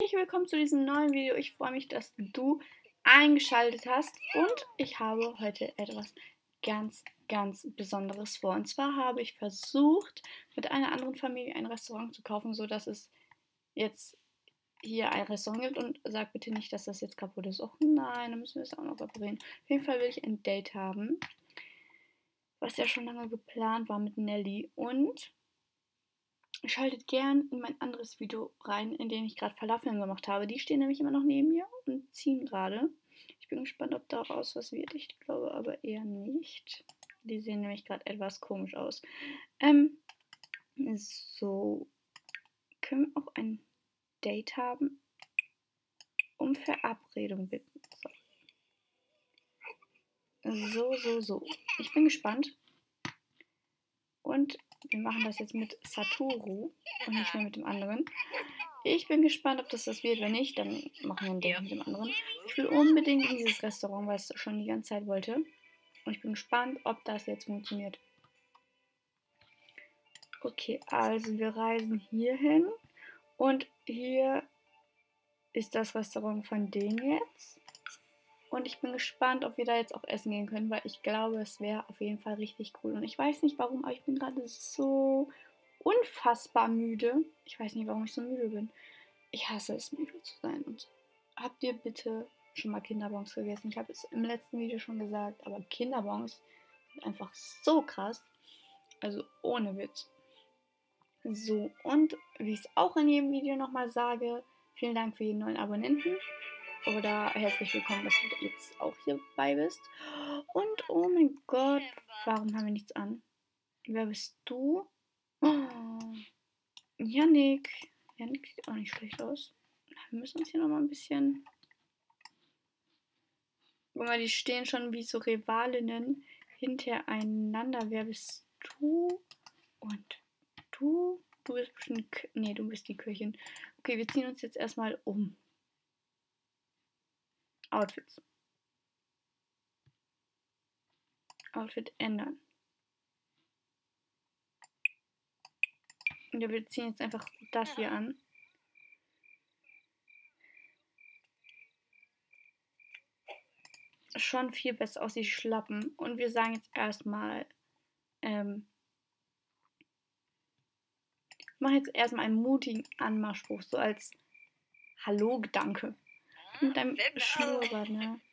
Willkommen zu diesem neuen Video. Ich freue mich, dass du eingeschaltet hast und ich habe heute etwas ganz, ganz Besonderes vor. Und zwar habe ich versucht, mit einer anderen Familie ein Restaurant zu kaufen, sodass es jetzt hier ein Restaurant gibt und sag bitte nicht, dass das jetzt kaputt ist. Och nein, dann müssen wir es auch noch reparieren. Auf jeden Fall will ich ein Date haben, was ja schon lange geplant war mit Nelly und Schaltet gern in mein anderes Video rein, in dem ich gerade Falafeln gemacht habe. Die stehen nämlich immer noch neben mir und ziehen gerade. Ich bin gespannt, ob daraus was wird. Ich glaube aber eher nicht. Die sehen nämlich gerade etwas komisch aus. Ähm, so. Können wir auch ein Date haben? Um Verabredung bitten. So. so, so, so. Ich bin gespannt. Und wir machen das jetzt mit Satoru und nicht mehr mit dem anderen. Ich bin gespannt, ob das das wird. Wenn nicht, dann machen wir ein Date mit dem anderen. Ich will unbedingt in dieses Restaurant, weil ich es schon die ganze Zeit wollte. Und ich bin gespannt, ob das jetzt funktioniert. Okay, also wir reisen hier hin. Und hier ist das Restaurant von denen jetzt. Und ich bin gespannt, ob wir da jetzt auch essen gehen können, weil ich glaube, es wäre auf jeden Fall richtig cool. Und ich weiß nicht warum, aber ich bin gerade so unfassbar müde. Ich weiß nicht, warum ich so müde bin. Ich hasse es, müde zu sein. Und habt ihr bitte schon mal Kinderbons gegessen? Ich habe es im letzten Video schon gesagt, aber Kinderbons sind einfach so krass. Also ohne Witz. So, und wie ich es auch in jedem Video nochmal sage, vielen Dank für jeden neuen Abonnenten oder herzlich willkommen, dass du jetzt auch hierbei bist. Und oh mein Gott, warum haben wir nichts an? Wer bist du? Oh, Yannick. Yannick sieht auch nicht schlecht aus. Wir müssen uns hier nochmal ein bisschen. Guck mal, die stehen schon wie so Rivalinnen hintereinander. Wer bist du? Und du? Du bist bestimmt. Nee, du bist die Köchin. Okay, wir ziehen uns jetzt erstmal um. Outfits. Outfit ändern. Und wir ziehen jetzt einfach das hier an. Schon viel besser aus, die Schlappen. Und wir sagen jetzt erstmal, ähm, ich mache jetzt erstmal einen mutigen Anmachspruch, so als Hallo-Gedanke. Mit deinem Schnurrbart, ne?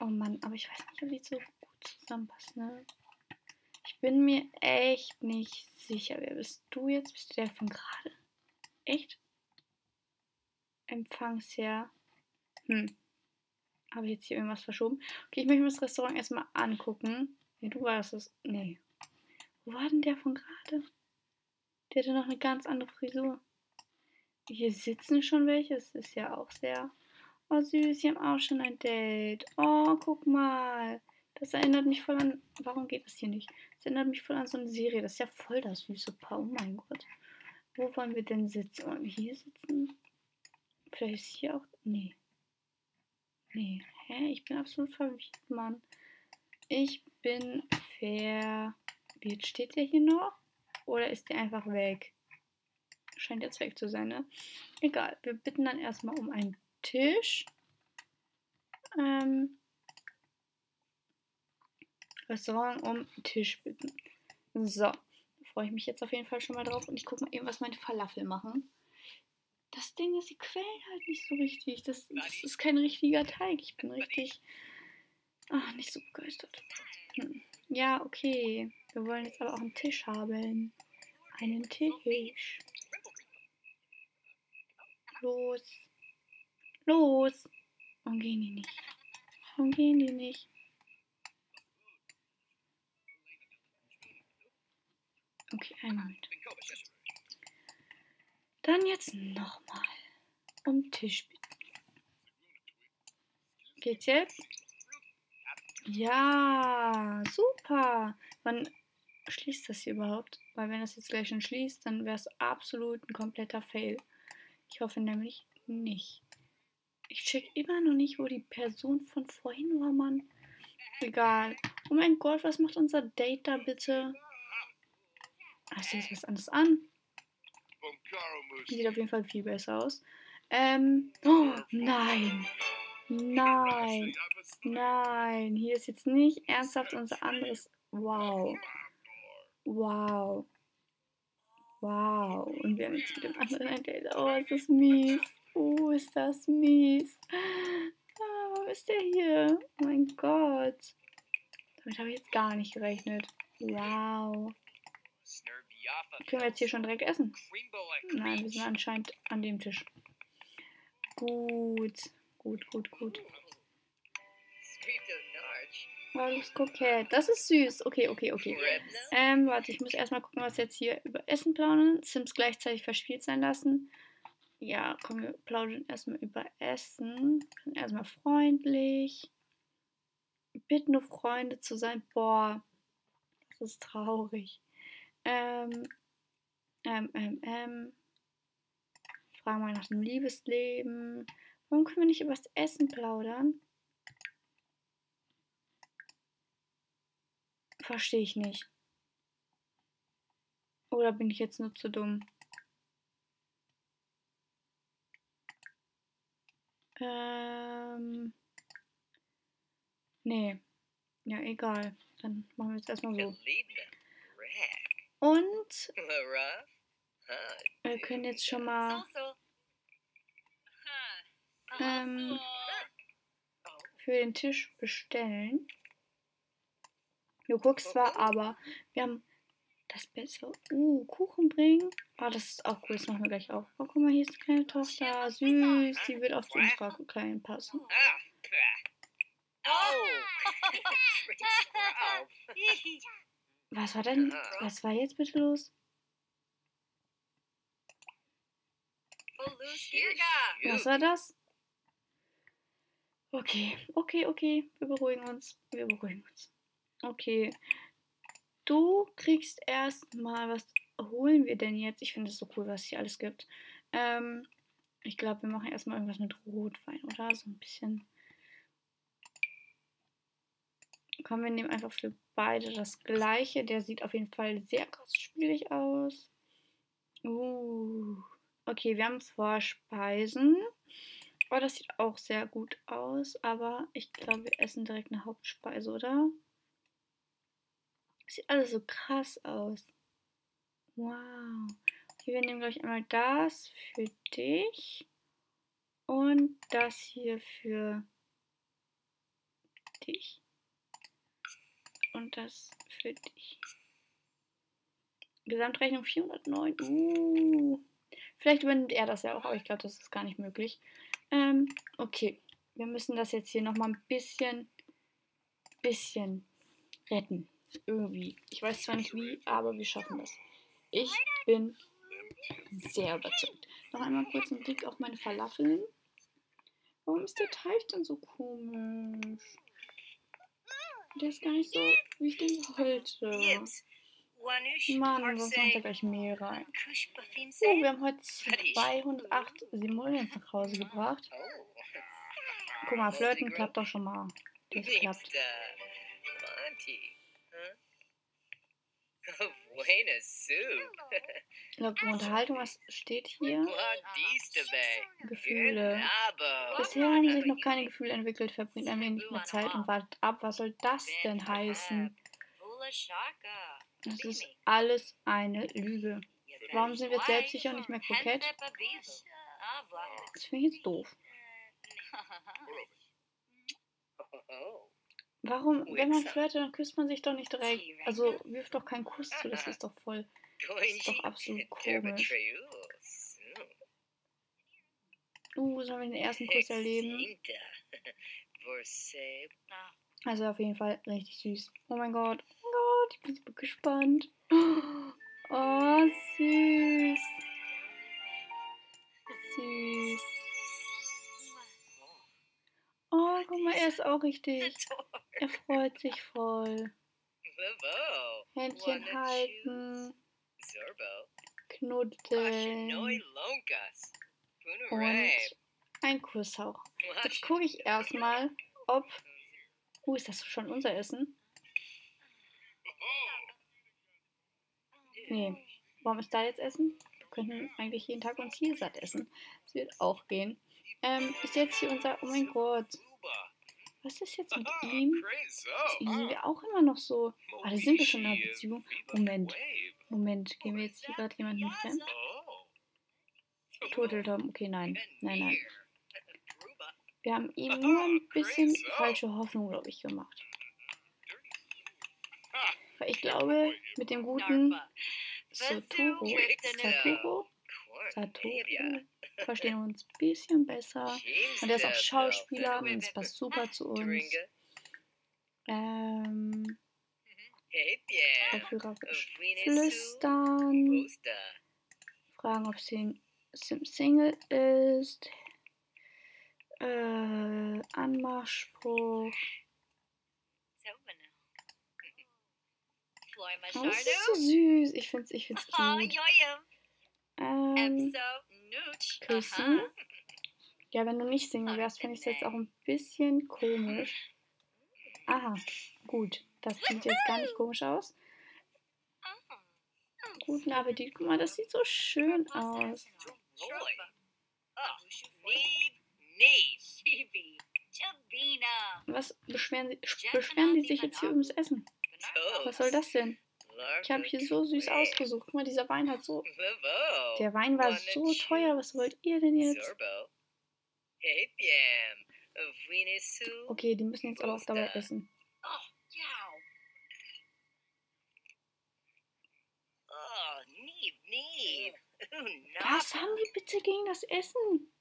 Oh Mann, aber ich weiß nicht, ob die so gut zusammenpassen, ne? Ich bin mir echt nicht sicher. Wer bist du jetzt? Bist du der von gerade? Echt? Empfangsherr. Hm. Habe ich jetzt hier irgendwas verschoben? Okay, ich möchte mir das Restaurant erstmal angucken. Nee, du warst es. Nee. Wo war denn der von gerade? Der hatte noch eine ganz andere Frisur. Hier sitzen schon welche. Das ist ja auch sehr. Oh, süß, sie haben auch schon ein Date. Oh, guck mal. Das erinnert mich voll an. Warum geht das hier nicht? Das erinnert mich voll an so eine Serie. Das ist ja voll das süße Paar. Oh mein Gott. Wo wollen wir denn sitzen? Wollen wir hier sitzen? Vielleicht ist hier auch. Nee. Nee. Hä? Ich bin absolut verwirrt, Mann. Ich bin verwirrt. Steht der hier noch? Oder ist der einfach weg? Scheint jetzt weg zu sein, ne? Egal, wir bitten dann erstmal um einen Tisch. Ähm, Restaurant um Tisch bitten. So, da freue ich mich jetzt auf jeden Fall schon mal drauf. Und ich gucke mal eben, was meine Falafel machen. Das Ding ist, sie quellen halt nicht so richtig. Das, das ist kein richtiger Teig. Ich bin richtig ach, nicht so begeistert. Hm. Ja, okay. Wir wollen jetzt aber auch einen Tisch haben. Einen Tisch. Los. Los. Warum gehen die nicht? Warum gehen die nicht? Okay, Moment. Dann jetzt nochmal um Tisch bitten. Geht's jetzt? Ja, super. Wann schließt das hier überhaupt? Weil wenn das jetzt gleich schon schließt, dann wäre es absolut ein kompletter Fail. Ich hoffe nämlich nicht. Ich check immer noch nicht, wo die Person von vorhin war, Mann. Egal. Oh mein Gott, was macht unser Date da bitte? Ach, ich jetzt was anderes an. Sieht auf jeden Fall viel besser aus. Ähm, oh, nein. Nein. Nein. Hier ist jetzt nicht ernsthaft unser anderes. Wow. Wow. Wow. Und wir haben jetzt mit dem anderen ein Date. Oh, ist das mies. Oh, ist das mies. Ah, warum ist der hier? Oh mein Gott. Damit habe ich jetzt gar nicht gerechnet. Wow. Können wir jetzt hier schon direkt essen? Nein, wir sind anscheinend an dem Tisch. Gut. Gut, gut, gut. Das ist kokett. Das ist süß. Okay, okay, okay. Ähm, warte, ich muss erstmal gucken, was jetzt hier über Essen plaudern. Sims gleichzeitig verspielt sein lassen. Ja, komm, wir plaudern erstmal über Essen. Erstmal freundlich. Bitte nur Freunde zu sein. Boah, das ist traurig. Ähm, ähm, ähm, ähm. Fragen mal nach dem Liebesleben. Warum können wir nicht über das Essen plaudern? Verstehe ich nicht. Oder bin ich jetzt nur zu dumm? Ähm. Nee. Ja, egal. Dann machen wir jetzt erstmal so. Und wir können jetzt schon mal ähm, für den Tisch bestellen. Du guckst zwar, aber wir haben das Beste. Uh, Kuchen bringen. Ah, das ist auch cool. Das machen wir gleich auch. Oh, guck mal, hier ist die kleine Tochter. Süß. Die wird auf unserer Kleinen passen. Was war denn? Was war jetzt bitte los? Was war das? Okay, okay, okay. Wir beruhigen uns. Wir beruhigen uns. Okay. Du kriegst erstmal, was holen wir denn jetzt? Ich finde es so cool, was es hier alles gibt. Ähm, ich glaube, wir machen erstmal irgendwas mit Rotwein, oder? So ein bisschen. Komm, wir nehmen einfach für beide das gleiche. Der sieht auf jeden Fall sehr krass schwierig aus. Uh. Okay, wir haben Vorspeisen. Oh, das sieht auch sehr gut aus. Aber ich glaube, wir essen direkt eine Hauptspeise, oder? Sieht alles so krass aus. Wow. Okay, wir nehmen gleich einmal das für dich. Und das hier für dich. Und das für dich. Gesamtrechnung 409. Uh. Vielleicht übernimmt er das ja auch, aber ich glaube, das ist gar nicht möglich. Ähm, okay. Wir müssen das jetzt hier nochmal ein bisschen, bisschen retten. Irgendwie. Ich weiß zwar nicht wie, aber wir schaffen das. Ich bin sehr überzeugt. Noch einmal kurz einen Blick auf meine Falafeln. Warum ist der Teig denn so komisch? Der ist gar nicht so, wie ich den wollte. Mann, sonst macht er gleich Mehl rein. Oh, wir haben heute 208 Simoleons nach Hause gebracht. Guck mal, Flirten klappt doch schon mal. Das klappt. Glaube, Unterhaltung, was steht hier? Gefühle. Bisher haben sich noch keine Gefühle entwickelt, verbringt ein wenig mehr Zeit und wartet ab. Was soll das denn heißen? Das ist alles eine Lüge. Warum sind wir selbstsicher und nicht mehr kokett? Das finde ich jetzt doof. Warum, wenn man flirtet, dann küsst man sich doch nicht direkt. Also wirft doch keinen Kuss zu, das ist doch voll. Das ist doch absolut komisch. Uh, sollen wir den ersten Kuss erleben? Also auf jeden Fall richtig süß. Oh mein Gott. Oh mein Gott, ich bin super gespannt. Oh, süß. Süß. Oh, guck mal, er ist auch richtig. Er freut sich voll. Händchen halten. Knuddeln. Und ein Kuss auch. Jetzt gucke ich erstmal, ob. Uh, ist das schon unser Essen? Nee. Warum ist da jetzt Essen? Wir könnten eigentlich jeden Tag uns hier satt essen. Das wird auch gehen. Ähm, ist jetzt hier unser. Oh mein Gott. Was ist jetzt mit ihm? Hier sind wir auch immer noch so. Ah, da sind wir schon in einer Beziehung. Moment. Moment. Gehen wir jetzt hier gerade jemanden fremd? Turteltom. Okay, nein. Nein, nein. Wir haben ihm nur ein bisschen falsche Hoffnung, glaube ich, gemacht. Weil ich glaube, mit dem guten Satoru, Satoru, Satoru verstehen wir uns ein bisschen besser. Und er ist auch Schauspieler und es passt super zu uns. Ähm, verführerisch flüstern. Fragen, ob sie Sim Single ist. Äh, Anmachspruch. Oh, das ist so süß. Ich find's, ich find's cute. Ähm, küssen. Ja, wenn du nicht Single wärst, finde ich es jetzt auch ein bisschen komisch. Aha, gut. Das sieht jetzt gar nicht komisch aus. Guten Appetit. Guck mal, das sieht so schön aus. Was beschweren, sie, beschweren die sich jetzt hier ums Essen? Was soll das denn? Ich habe hier so süß ausgesucht. Guck mal, dieser Wein hat so. Der Wein war so teuer. Was wollt ihr denn jetzt? Okay, die müssen jetzt aber auch dabei essen. Was haben die bitte gegen das Essen?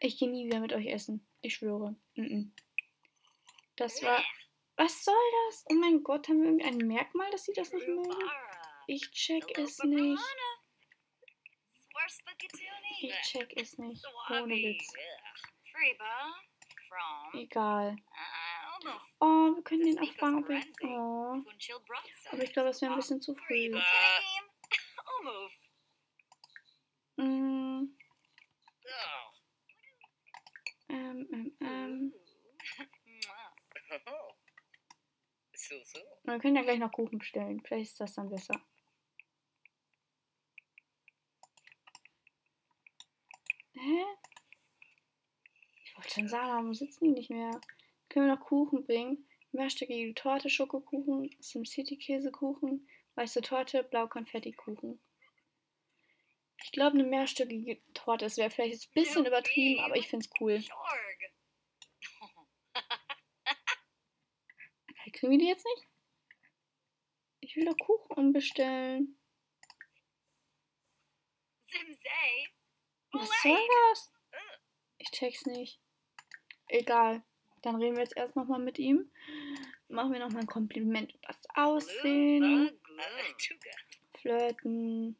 Ich gehe nie wieder mit euch essen. Ich schwöre. Mm -mm. Das war. Was soll das? Oh mein Gott, haben wir irgendein Merkmal, dass sie das nicht mögen? Ich check es nicht. Ich check es nicht. Ohne Witz. Egal. Oh, wir können den auch fragen, ob ich. Oh. Aber ich glaube, das wäre ein bisschen zu früh. Mm. Ähm, ähm, ähm. Wir können ja gleich noch Kuchen bestellen. Vielleicht ist das dann besser. Hä? Ich wollte schon sagen, warum sitzen die nicht mehr? Können wir noch Kuchen bringen? Mehrstöckige Torte, Schokokuchen, SimCity Käsekuchen, weiße Torte, blau Konfettikuchen. Ich glaube, eine mehrstöckige Torte, das wäre vielleicht ein bisschen übertrieben, aber ich finde es cool. Kriegen wir die jetzt nicht? Ich will doch Kuchen bestellen. Was soll das? Ich check's nicht. Egal. Dann reden wir jetzt erst nochmal mit ihm. Machen wir nochmal ein Kompliment über das Aussehen. Flirten.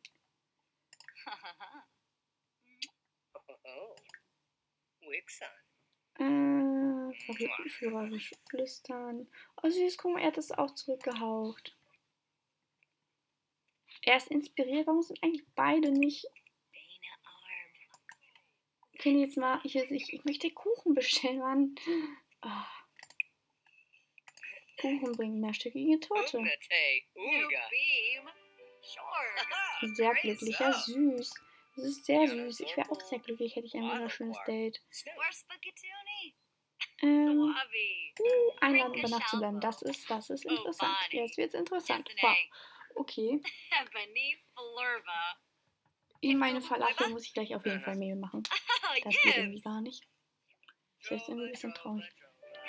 Äh, Favoritenführerisch flüstern. Oh süß, guck mal, er hat das auch zurückgehaucht. Er ist inspiriert. Warum sind eigentlich beide nicht ich kann jetzt mal, ich, ich, ich möchte Kuchen bestellen, Mann. Oh. Kuchen bringen, mehrstöckige Torte. Sehr glücklich, ja süß. Das ist sehr süß. Ich wäre auch sehr glücklich, hätte ich ein wunderschönes Date. Ähm, uh, einladen über Nacht zu bleiben. Das ist, das ist interessant. Jetzt wird's interessant. Wow. Okay. In meine Falafel muss ich gleich auf jeden Fall Mehl machen. Das geht irgendwie gar nicht. Das ist irgendwie ein bisschen traurig.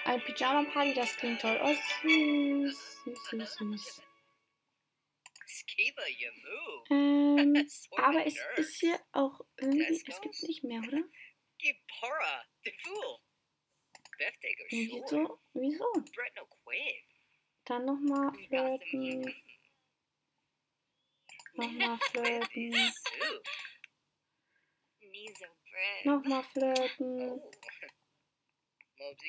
Eine Pyjama-Party, das klingt toll. Oh, süß. Süß, süß, süß. Ähm, aber es ist hier auch irgendwie, es gibt nicht mehr, oder? Wieso? Wieso? Dann nochmal flirten. Nochmal flirten. Nochmal flirten.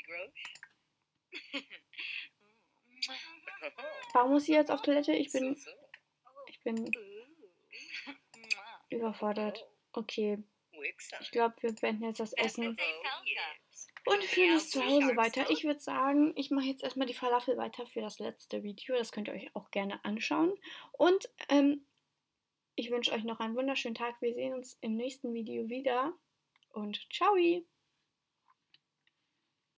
Warum muss ich jetzt auf Toilette? Ich bin. Ich bin überfordert. Okay. Ich glaube, wir beenden jetzt das Essen. Und führen es zu Hause weiter. Ich würde sagen, ich mache jetzt erstmal die Falafel weiter für das letzte Video. Das könnt ihr euch auch gerne anschauen. Und ähm, ich wünsche euch noch einen wunderschönen Tag. Wir sehen uns im nächsten Video wieder. Und ciao!